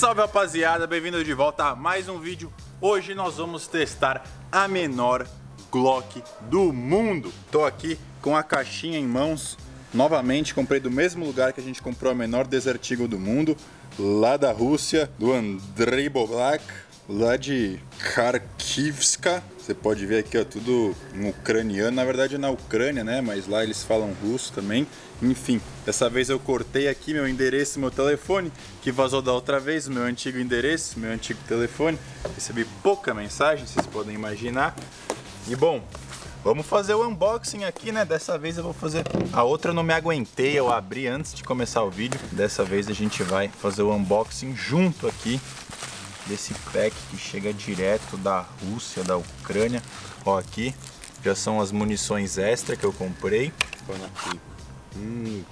Salve rapaziada, bem-vindo de volta a mais um vídeo. Hoje nós vamos testar a menor Glock do mundo. Tô aqui com a caixinha em mãos. Novamente comprei do mesmo lugar que a gente comprou a menor Desert Eagle do mundo, lá da Rússia, do Andrei Boblak, lá de Kharkivska. Você pode ver aqui, ó, tudo ucraniano. Na verdade na Ucrânia, né? Mas lá eles falam russo também. Enfim, dessa vez eu cortei aqui meu endereço meu telefone, que vazou da outra vez, meu antigo endereço, meu antigo telefone. Recebi pouca mensagem, vocês podem imaginar. E bom, vamos fazer o unboxing aqui, né? Dessa vez eu vou fazer... A outra eu não me aguentei, eu abri antes de começar o vídeo. Dessa vez a gente vai fazer o unboxing junto aqui desse pack que chega direto da Rússia, da Ucrânia. Ó, aqui já são as munições extra que eu comprei. Olha aqui. Hum,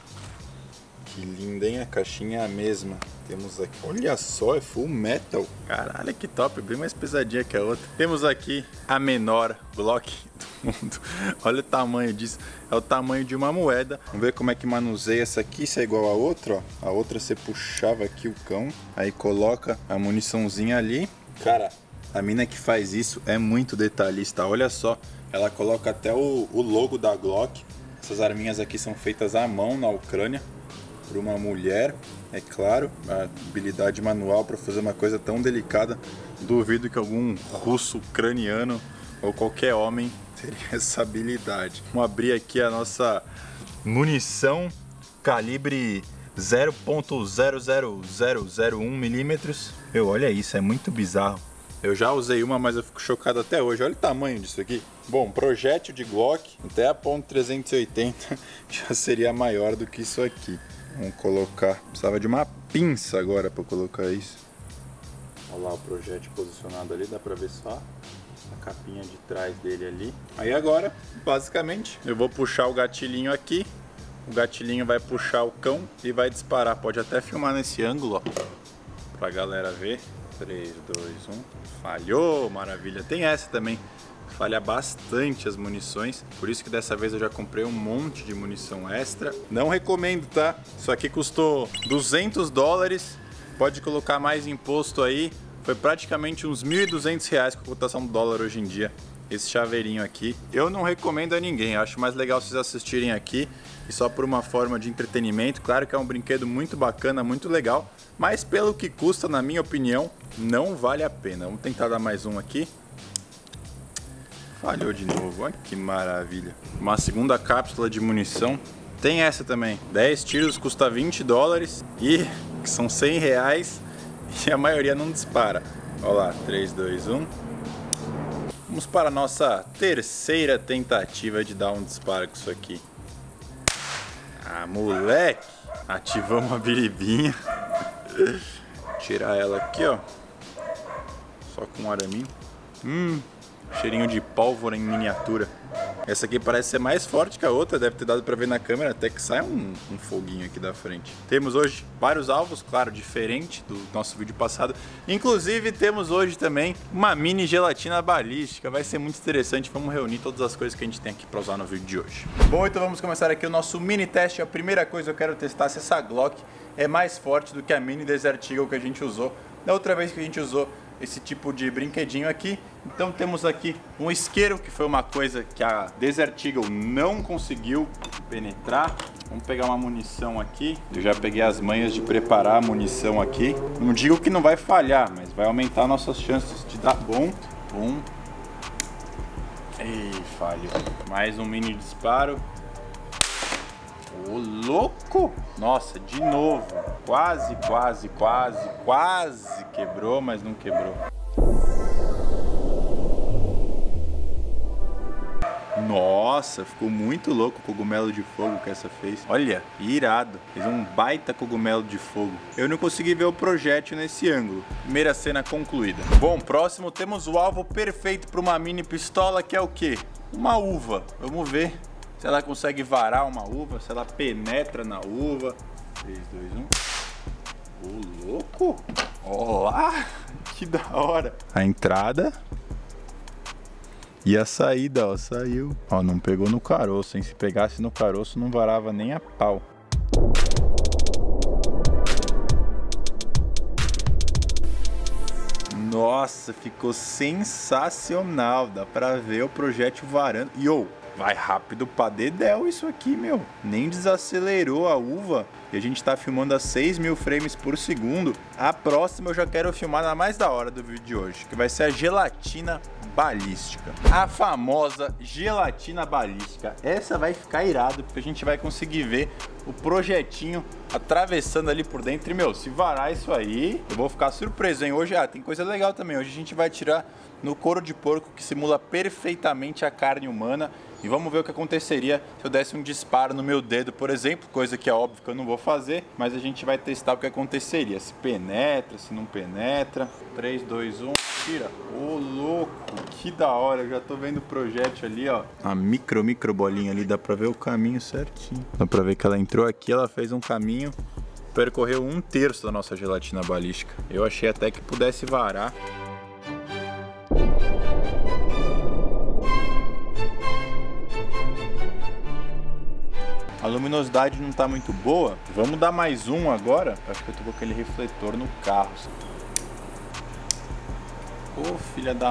que linda, hein? A caixinha é a mesma. Temos aqui, olha só, é full metal. Caralho, que top, bem mais pesadinha que a outra. Temos aqui a menor Glock do mundo. Olha o tamanho disso. É o tamanho de uma moeda. Vamos ver como é que manuseia essa aqui, se é igual a outra, ó. A outra você puxava aqui o cão, aí coloca a muniçãozinha ali. Cara, a mina que faz isso é muito detalhista. Olha só, ela coloca até o, o logo da Glock. Essas arminhas aqui são feitas à mão na Ucrânia por uma mulher, é claro, a habilidade manual para fazer uma coisa tão delicada. Duvido que algum russo ucraniano ou qualquer homem teria essa habilidade. Vamos abrir aqui a nossa munição calibre 0.00001 milímetros. Eu, olha isso, é muito bizarro. Eu já usei uma, mas eu fico chocado até hoje. Olha o tamanho disso aqui. Bom, projétil de Glock até a ponto .380 já seria maior do que isso aqui. Vamos colocar. Precisava de uma pinça agora para colocar isso. Olha lá o projétil posicionado ali, dá para ver só a capinha de trás dele ali. Aí agora, basicamente, eu vou puxar o gatilhinho aqui. O gatilhinho vai puxar o cão e vai disparar. Pode até filmar nesse ângulo, ó, pra galera ver. 3, 2, 1. Falhou, maravilha. Tem essa também falha bastante as munições, por isso que dessa vez eu já comprei um monte de munição extra. Não recomendo, tá? Isso aqui custou 200 dólares, pode colocar mais imposto aí, foi praticamente uns 1.200 reais com a cotação do dólar hoje em dia. Esse chaveirinho aqui, eu não recomendo a ninguém, acho mais legal vocês assistirem aqui e só por uma forma de entretenimento. Claro que é um brinquedo muito bacana, muito legal, mas pelo que custa, na minha opinião, não vale a pena. Vamos tentar dar mais um aqui. Falhou de novo, olha que maravilha. Uma segunda cápsula de munição. Tem essa também. 10 tiros custa 20 dólares e são 100 reais e a maioria não dispara. Olha lá, 3, 2, 1. Vamos para a nossa terceira tentativa de dar um disparo com isso aqui. Ah, moleque! Ativamos a biribinha. Tirar ela aqui, ó. Só com um araminho. Hum, Cheirinho de pólvora em miniatura. Essa aqui parece ser mais forte que a outra, deve ter dado para ver na câmera, até que sai um, um, foguinho aqui da frente. Temos hoje vários alvos, claro, diferente do nosso vídeo passado. Inclusive, temos hoje também uma mini gelatina balística. Vai ser muito interessante, vamos reunir todas as coisas que a gente tem aqui para usar no vídeo de hoje. Bom, então vamos começar aqui o nosso mini teste. A primeira coisa que eu quero testar é se essa Glock é mais forte do que a mini Desert Eagle que a gente usou. Da outra vez que a gente usou esse tipo de brinquedinho aqui. Então temos aqui um isqueiro, que foi uma coisa que a Desert Eagle não conseguiu penetrar. Vamos pegar uma munição aqui. Eu já peguei as manhas de preparar a munição aqui. Não digo que não vai falhar, mas vai aumentar nossas chances de dar bom. Um. Ei, falho. Mais um mini disparo. Ô, louco! Nossa, de novo. Quase, quase, quase, quase quebrou, mas não quebrou. Nossa, ficou muito louco o cogumelo de fogo que essa fez. Olha, irado. Fez um baita cogumelo de fogo. Eu não consegui ver o projétil nesse ângulo. Primeira cena concluída. Bom, próximo temos o alvo perfeito para uma mini pistola, que é o quê? Uma uva. Vamos ver se ela consegue varar uma uva, se ela penetra na uva. 3, 2, 1. Ô, louco! Olá! Que da hora! A entrada e a saída, ó, saiu. Ó, não pegou no caroço, hein? Se pegasse no caroço, não varava nem a pau. Nossa, ficou sensacional. Dá pra ver o projétil varando. E, oh, vai rápido pra dedéu isso aqui, meu. Nem desacelerou a uva. E a gente tá filmando a 6 mil frames por segundo. A próxima eu já quero filmar na mais da hora do vídeo de hoje, que vai ser a gelatina balística. A famosa gelatina balística. Essa vai ficar irado, porque a gente vai conseguir ver o projetinho atravessando ali por dentro. E, meu, se varar isso aí, eu vou ficar surpreso, hein? Hoje, ah, tem coisa legal também. Hoje a gente vai tirar no couro de porco que simula perfeitamente a carne humana e vamos ver o que aconteceria se eu desse um disparo no meu dedo, por exemplo, coisa que é óbvio que eu não vou fazer, mas a gente vai testar o que aconteceria, se penetra, se não penetra. 3, 2, 1, tira. Ô louco, que da hora, eu já tô vendo o projétil ali, ó. A micro, micro bolinha ali, dá pra ver o caminho certinho. Dá pra ver que ela entrou aqui, ela fez um caminho percorreu um terço da nossa gelatina balística. Eu achei até que pudesse varar. A luminosidade não está muito boa. Vamos dar mais um agora. Acho que eu tô com aquele refletor no carro. Ô, filha da...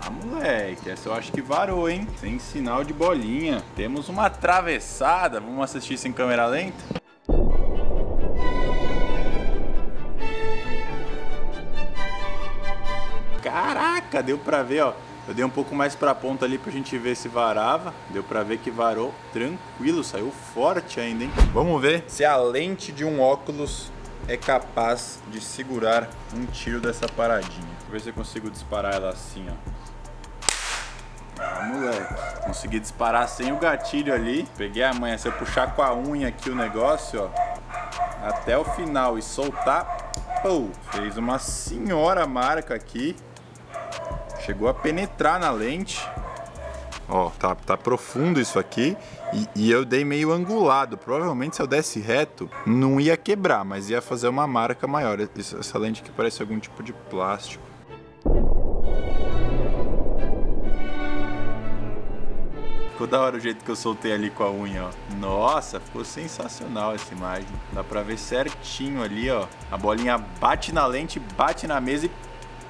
Ah, moleque, essa eu acho que varou, hein? Sem sinal de bolinha. Temos uma atravessada. Vamos assistir isso em câmera lenta? Caraca, deu pra ver, ó. Eu dei um pouco mais para a ponta ali pra gente ver se varava. Deu para ver que varou tranquilo, saiu forte ainda, hein? Vamos ver se a lente de um óculos é capaz de segurar um tiro dessa paradinha. Vou ver se eu consigo disparar ela assim, ó. Ah, moleque. Consegui disparar sem o gatilho ali. Peguei a manha. Se eu puxar com a unha aqui o negócio, ó, até o final e soltar, pô, fez uma senhora marca aqui. Chegou a penetrar na lente. Ó, tá, tá profundo isso aqui. E, e, eu dei meio angulado. Provavelmente se eu desse reto, não ia quebrar, mas ia fazer uma marca maior. Essa lente aqui parece algum tipo de plástico. Ficou da hora o jeito que eu soltei ali com a unha, ó. Nossa, ficou sensacional essa imagem. Dá pra ver certinho ali, ó. A bolinha bate na lente, bate na mesa e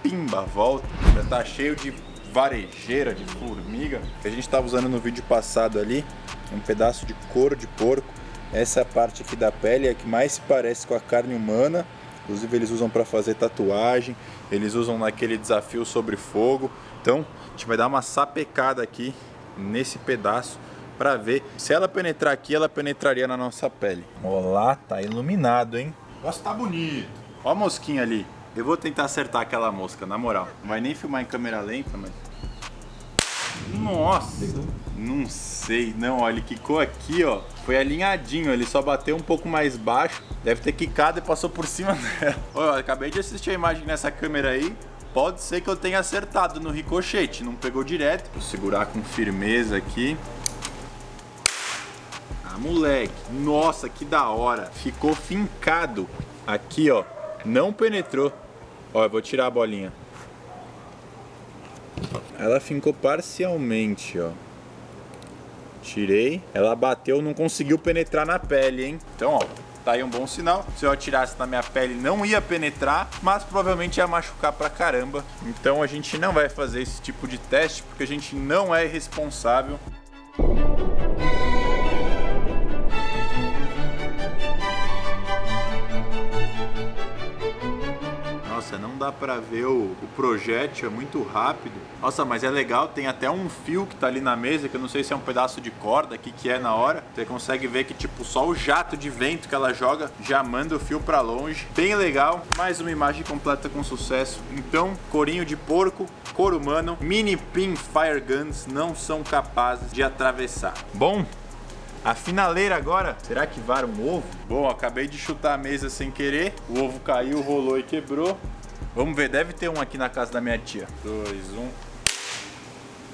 pimba, volta. Já tá cheio de varejeira, de formiga. A gente estava usando no vídeo passado ali, um pedaço de couro de porco. Essa parte aqui da pele é a que mais se parece com a carne humana. Inclusive eles usam para fazer tatuagem, eles usam naquele desafio sobre fogo. Então a gente vai dar uma sapecada aqui nesse pedaço para ver se ela penetrar aqui, ela penetraria na nossa pele. Olá, tá iluminado, hein? Nossa, tá bonito. Olha a mosquinha ali. Eu vou tentar acertar aquela mosca, na moral. Não vai nem filmar em câmera lenta, mas... Nossa! Não sei, não, olha, ele quicou aqui, ó. Foi alinhadinho, ele só bateu um pouco mais baixo. Deve ter quicado e passou por cima dela. Olha, acabei de assistir a imagem nessa câmera aí. Pode ser que eu tenha acertado no ricochete, não pegou direto. Vou segurar com firmeza aqui. Ah, moleque. Nossa, que da hora. Ficou fincado aqui, ó. Não penetrou. Ó, eu vou tirar a bolinha. Ela fincou parcialmente, ó. Tirei. Ela bateu, não conseguiu penetrar na pele, hein? Então, ó, tá aí um bom sinal. Se eu atirasse na minha pele, não ia penetrar, mas provavelmente ia machucar pra caramba. Então a gente não vai fazer esse tipo de teste, porque a gente não é responsável. dá pra ver o, o projétil, é muito rápido. Nossa, mas é legal, tem até um fio que tá ali na mesa, que eu não sei se é um pedaço de corda, que que é na hora. Você consegue ver que tipo só o jato de vento que ela joga já manda o fio para longe. Bem legal, mais uma imagem completa com sucesso. Então, corinho de porco, cor humano, mini pin fire guns não são capazes de atravessar. Bom, a finaleira agora, será que vara um ovo? Bom, acabei de chutar a mesa sem querer, o ovo caiu, rolou e quebrou. Vamos ver, deve ter um aqui na casa da minha tia. Dois, um.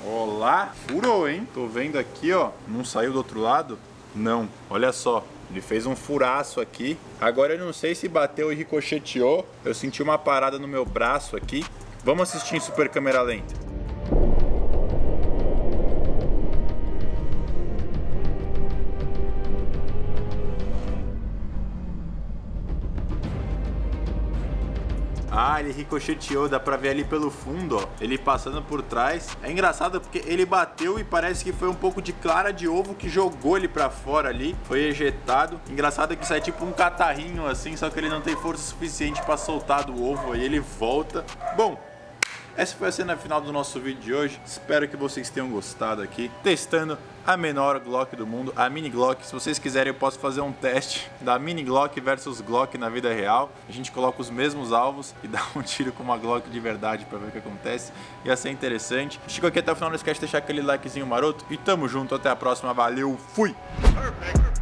Olá, furou, hein? Tô vendo aqui, ó. Não saiu do outro lado? Não. Olha só. Ele fez um furaço aqui. Agora eu não sei se bateu e ricocheteou. Eu senti uma parada no meu braço aqui. Vamos assistir em super câmera lenta. Ele ricocheteou, dá pra ver ali pelo fundo, ó. Ele passando por trás. É engraçado porque ele bateu e parece que foi um pouco de clara de ovo que jogou ele pra fora ali. Foi ejetado. Engraçado que sai tipo um catarrinho assim, só que ele não tem força suficiente pra soltar do ovo. Aí ele volta. Bom, essa foi a cena final do nosso vídeo de hoje. Espero que vocês tenham gostado aqui. Testando a menor Glock do mundo, a Mini Glock. Se vocês quiserem, eu posso fazer um teste da Mini Glock versus Glock na vida real. A gente coloca os mesmos alvos e dá um tiro com uma Glock de verdade para ver o que acontece. Ia ser interessante. Chegou aqui até o final, não esquece de deixar aquele likezinho maroto. E tamo junto, até a próxima. Valeu, fui! Perfect.